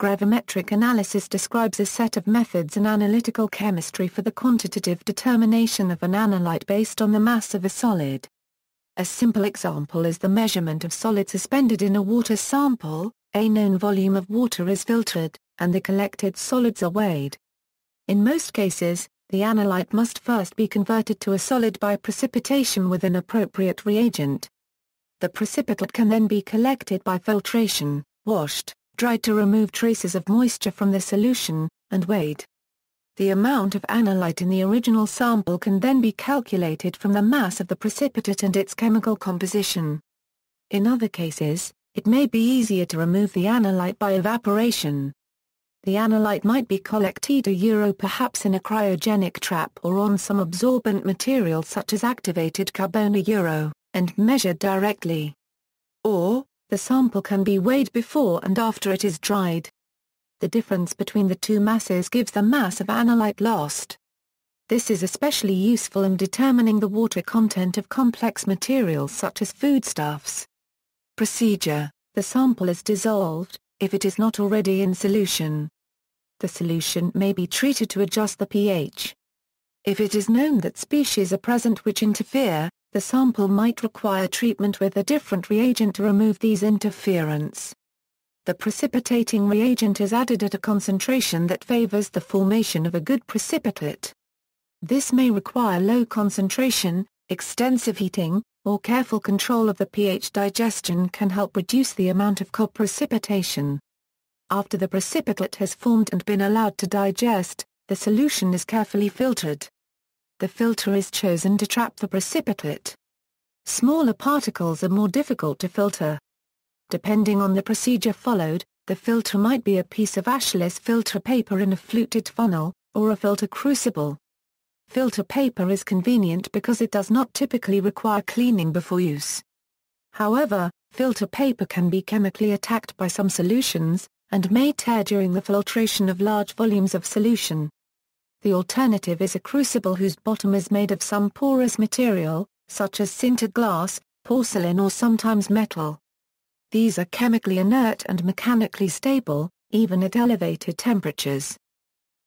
gravimetric analysis describes a set of methods in analytical chemistry for the quantitative determination of an analyte based on the mass of a solid. A simple example is the measurement of solid suspended in a water sample, a known volume of water is filtered, and the collected solids are weighed. In most cases, the analyte must first be converted to a solid by precipitation with an appropriate reagent. The precipitate can then be collected by filtration, washed, dried to remove traces of moisture from the solution, and weighed. The amount of analyte in the original sample can then be calculated from the mass of the precipitate and its chemical composition. In other cases, it may be easier to remove the analyte by evaporation. The analyte might be collected a euro perhaps in a cryogenic trap or on some absorbent material such as activated carbon a euro, and measured directly. Or, the sample can be weighed before and after it is dried. The difference between the two masses gives the mass of analyte lost. This is especially useful in determining the water content of complex materials such as foodstuffs. Procedure The sample is dissolved, if it is not already in solution. The solution may be treated to adjust the pH. If it is known that species are present which interfere, the sample might require treatment with a different reagent to remove these interference. The precipitating reagent is added at a concentration that favors the formation of a good precipitate. This may require low concentration, extensive heating, or careful control of the pH digestion can help reduce the amount of co-precipitation. After the precipitate has formed and been allowed to digest, the solution is carefully filtered. The filter is chosen to trap the precipitate. Smaller particles are more difficult to filter. Depending on the procedure followed, the filter might be a piece of ashless filter paper in a fluted funnel, or a filter crucible. Filter paper is convenient because it does not typically require cleaning before use. However, filter paper can be chemically attacked by some solutions, and may tear during the filtration of large volumes of solution. The alternative is a crucible whose bottom is made of some porous material, such as sintered glass, porcelain or sometimes metal. These are chemically inert and mechanically stable, even at elevated temperatures.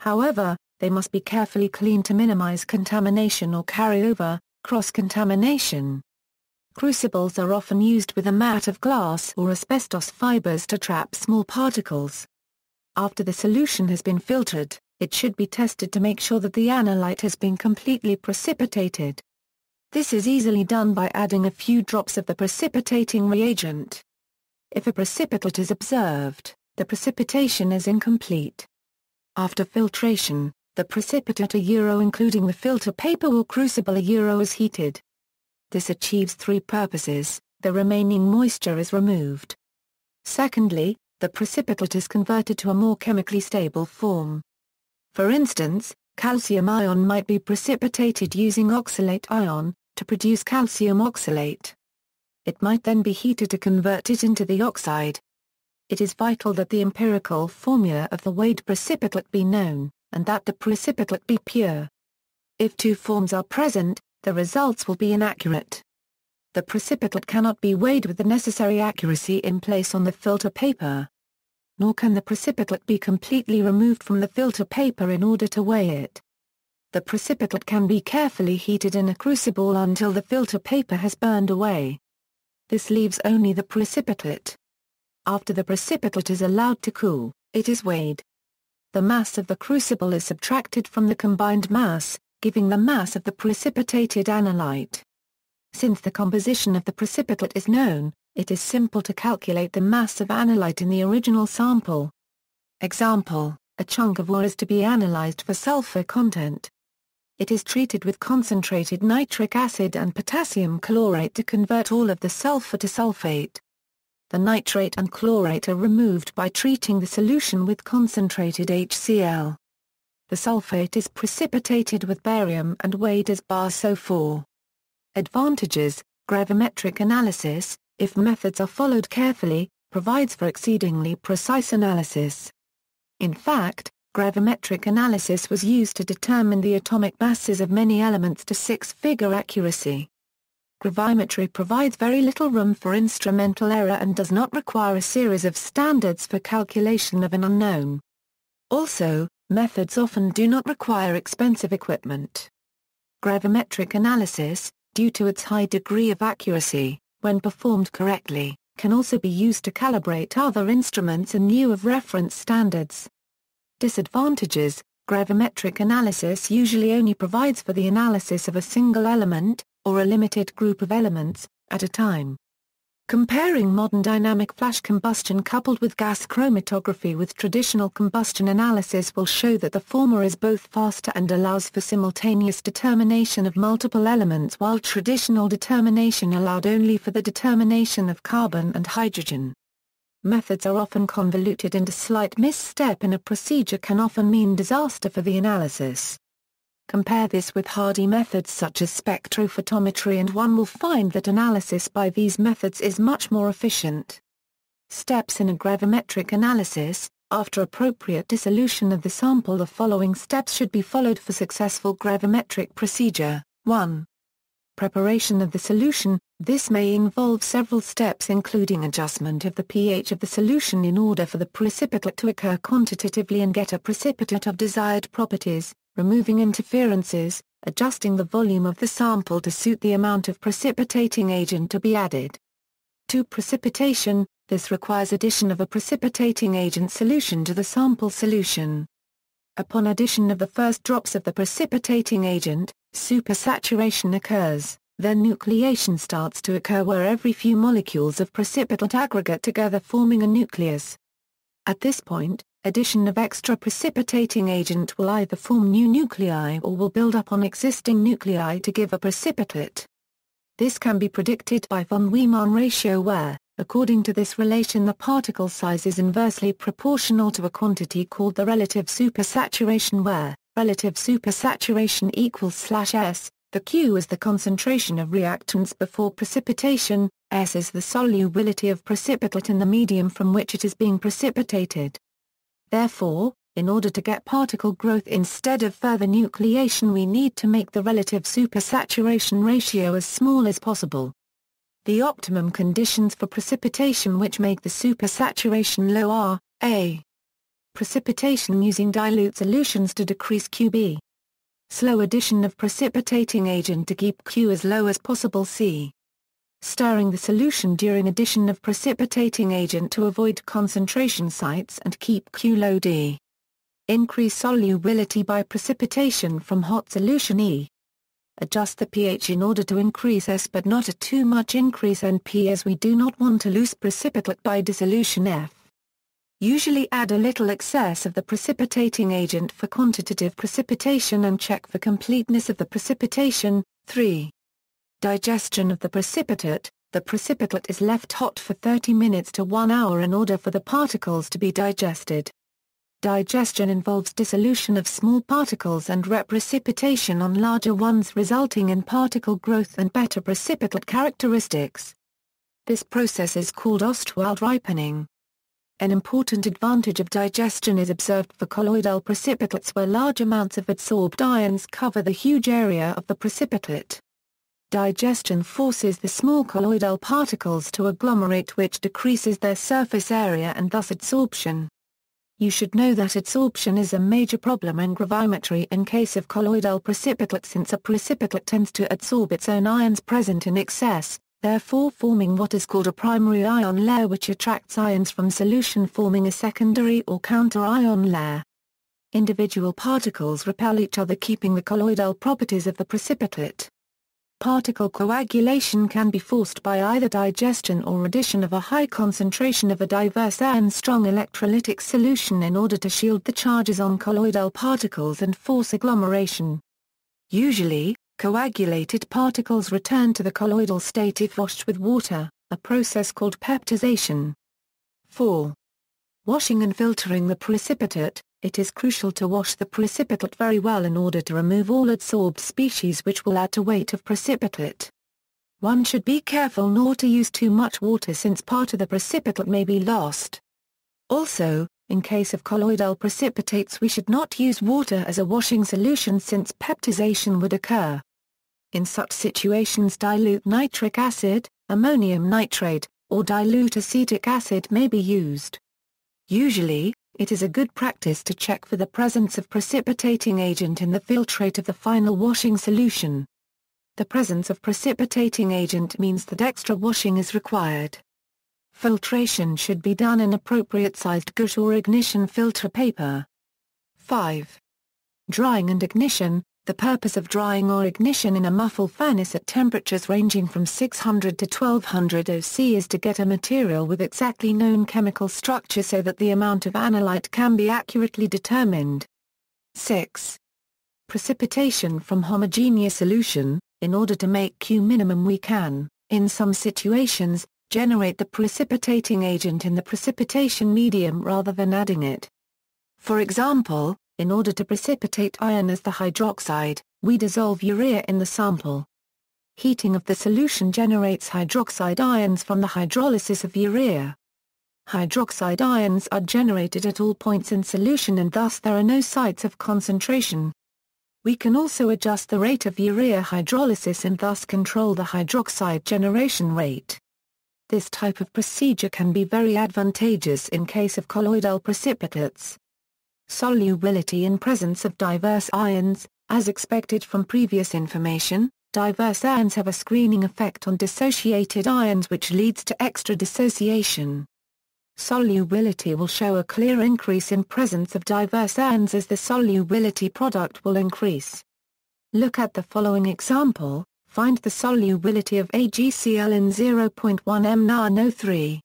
However, they must be carefully cleaned to minimize contamination or carryover, cross-contamination. Crucibles are often used with a mat of glass or asbestos fibers to trap small particles. After the solution has been filtered, it should be tested to make sure that the analyte has been completely precipitated. This is easily done by adding a few drops of the precipitating reagent. If a precipitate is observed, the precipitation is incomplete. After filtration, the precipitate a euro including the filter paper or crucible a euro is heated. This achieves three purposes, the remaining moisture is removed. Secondly, the precipitate is converted to a more chemically stable form. For instance, calcium ion might be precipitated using oxalate ion, to produce calcium oxalate. It might then be heated to convert it into the oxide. It is vital that the empirical formula of the weighed precipitate be known and that the precipitate be pure. If two forms are present, the results will be inaccurate. The precipitate cannot be weighed with the necessary accuracy in place on the filter paper. Nor can the precipitate be completely removed from the filter paper in order to weigh it. The precipitate can be carefully heated in a crucible until the filter paper has burned away. This leaves only the precipitate. After the precipitate is allowed to cool, it is weighed the mass of the crucible is subtracted from the combined mass, giving the mass of the precipitated analyte. Since the composition of the precipitate is known, it is simple to calculate the mass of analyte in the original sample. Example, a chunk of ore is to be analyzed for sulfur content. It is treated with concentrated nitric acid and potassium chlorate to convert all of the sulfur to sulfate the nitrate and chlorate are removed by treating the solution with concentrated HCl. The sulfate is precipitated with barium and weighed as bar SO4. Advantages, gravimetric analysis, if methods are followed carefully, provides for exceedingly precise analysis. In fact, gravimetric analysis was used to determine the atomic masses of many elements to six-figure accuracy. gravimetry provides very little room for instrumental error and does not require a series of standards for calculation of an unknown. Also, methods often do not require expensive equipment. Gravimetric analysis, due to its high degree of accuracy, when performed correctly, can also be used to calibrate other instruments in lieu of reference standards. Disadvantages Gravimetric analysis usually only provides for the analysis of a single element, or a limited group of elements, at a time. Comparing modern dynamic flash combustion coupled with gas chromatography with traditional combustion analysis will show that the former is both faster and allows for simultaneous determination of multiple elements while traditional determination allowed only for the determination of carbon and hydrogen. Methods are often convoluted and a slight misstep in a procedure can often mean disaster for the analysis. Compare this with hardy methods such as spectrophotometry and one will find that analysis by these methods is much more efficient. Steps in a gravimetric analysis After appropriate dissolution of the sample the following steps should be followed for successful gravimetric procedure. 1. Preparation of the solution, this may involve several steps including adjustment of the pH of the solution in order for the precipitate to occur quantitatively and get a precipitate of desired properties, removing interferences, adjusting the volume of the sample to suit the amount of precipitating agent to be added. To precipitation, this requires addition of a precipitating agent solution to the sample solution. Upon addition of the first drops of the precipitating agent, supersaturation occurs, then nucleation starts to occur where every few molecules of precipitate aggregate together forming a nucleus. At this point, addition of extra precipitating agent will either form new nuclei or will build up on existing nuclei to give a precipitate. This can be predicted by von Weimarn ratio where, according to this relation the particle size is inversely proportional to a quantity called the relative supersaturation where, relative supersaturation equals slash S, the Q is the concentration of reactants before precipitation, S is the solubility of precipitate in the medium from which it is being precipitated. Therefore, in order to get particle growth instead of further nucleation we need to make the relative supersaturation ratio as small as possible. The optimum conditions for precipitation which make the supersaturation low are, a. Precipitation using dilute solutions to decrease QB. Slow addition of precipitating agent to keep Q as low as possible c stirring the solution during addition of precipitating agent to avoid concentration sites and keep Q low D. Increase solubility by precipitation from hot solution E. Adjust the pH in order to increase S but not a too much increase NP as we do not want to lose precipitate by dissolution F. Usually add a little excess of the precipitating agent for quantitative precipitation and check for completeness of the precipitation. 3. Digestion of the precipitate The precipitate is left hot for 30 minutes to 1 hour in order for the particles to be digested. Digestion involves dissolution of small particles and reprecipitation on larger ones resulting in particle growth and better precipitate characteristics. This process is called Ostwald ripening. An important advantage of digestion is observed for colloidal precipitates where large amounts of adsorbed ions cover the huge area of the precipitate. Digestion forces the small colloidal particles to agglomerate which decreases their surface area and thus adsorption. You should know that adsorption is a major problem in gravimetry in case of colloidal precipitate since a precipitate tends to adsorb its own ions present in excess, therefore forming what is called a primary ion layer which attracts ions from solution forming a secondary or counter-ion layer. Individual particles repel each other keeping the colloidal properties of the precipitate. Particle coagulation can be forced by either digestion or addition of a high concentration of a diverse and strong electrolytic solution in order to shield the charges on colloidal particles and force agglomeration. Usually, coagulated particles return to the colloidal state if washed with water, a process called peptization. 4. Washing and filtering the precipitate, it is crucial to wash the precipitate very well in order to remove all adsorbed species which will add to weight of precipitate. One should be careful not to use too much water since part of the precipitate may be lost. Also, in case of colloidal precipitates we should not use water as a washing solution since peptization would occur. In such situations dilute nitric acid, ammonium nitrate, or dilute acetic acid may be used. Usually, it is a good practice to check for the presence of precipitating agent in the filtrate of the final washing solution. The presence of precipitating agent means that extra washing is required. Filtration should be done in appropriate sized Gooch or ignition filter paper. 5. Drying and ignition The purpose of drying or ignition in a muffle furnace at temperatures ranging from 600 to 1200 OC is to get a material with exactly known chemical structure so that the amount of analyte can be accurately determined. 6. Precipitation from homogeneous solution In order to make Q minimum we can, in some situations, generate the precipitating agent in the precipitation medium rather than adding it. For example, in order to precipitate iron as the hydroxide, we dissolve urea in the sample. Heating of the solution generates hydroxide ions from the hydrolysis of urea. Hydroxide ions are generated at all points in solution and thus there are no sites of concentration. We can also adjust the rate of urea hydrolysis and thus control the hydroxide generation rate. This type of procedure can be very advantageous in case of colloidal precipitates. Solubility in presence of diverse ions, as expected from previous information, diverse ions have a screening effect on dissociated ions which leads to extra dissociation. Solubility will show a clear increase in presence of diverse ions as the solubility product will increase. Look at the following example, find the solubility of AgCl in 0.1 m NaNO3.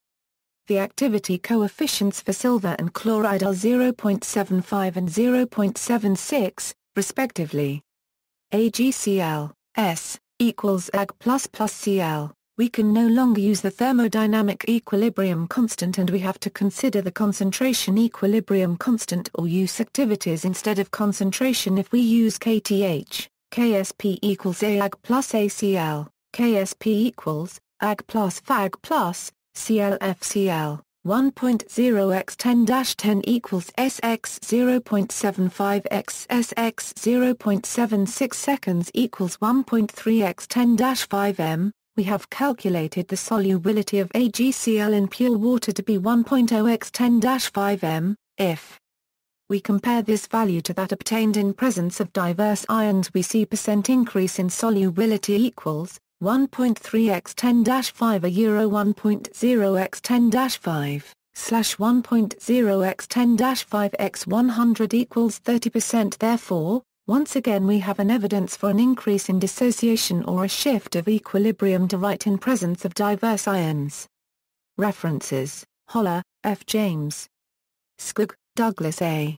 The activity coefficients for silver and chloride are 0.75 and 0.76, respectively. AgCl, S, equals Ag plus Cl. We can no longer use the thermodynamic equilibrium constant and we have to consider the concentration equilibrium constant or use activities instead of concentration if we use KTH, KSP equals AG plus ACl, KSP equals Ag plus Fag plus ClFCl, 1.0 x 10-10 equals SX 0.75 x SX 0.76 seconds equals 1.3 x 10-5 m, we have calculated the solubility of AgCl in pure water to be 1.0 x 10-5 m, if we compare this value to that obtained in presence of diverse ions we see percent increase in solubility equals 1.3 x 10-5 a euro 1.0 x 10-5 slash 1.0 x 10-5 x 100 equals 30% therefore, once again we have an evidence for an increase in dissociation or a shift of equilibrium to right in presence of diverse ions. References, Holler, F. James. Skoog, Douglas A.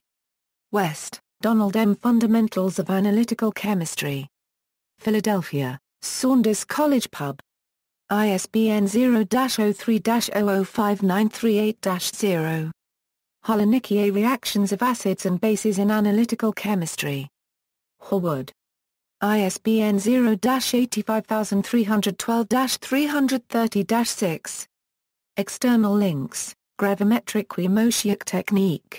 West, Donald M. Fundamentals of Analytical Chemistry. Philadelphia, Saunders College Pub. ISBN 0-03-005938-0. Hulanicki Reactions of Acids and Bases in Analytical Chemistry. Horwood. ISBN 0-85312-330-6. External links, Gravimetric Riemann technique.